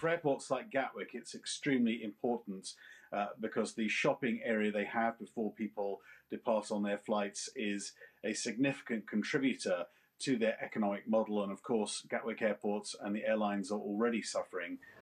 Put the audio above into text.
For airports like Gatwick, it's extremely important uh, because the shopping area they have before people depart on their flights is a significant contributor to their economic model. And of course, Gatwick airports and the airlines are already suffering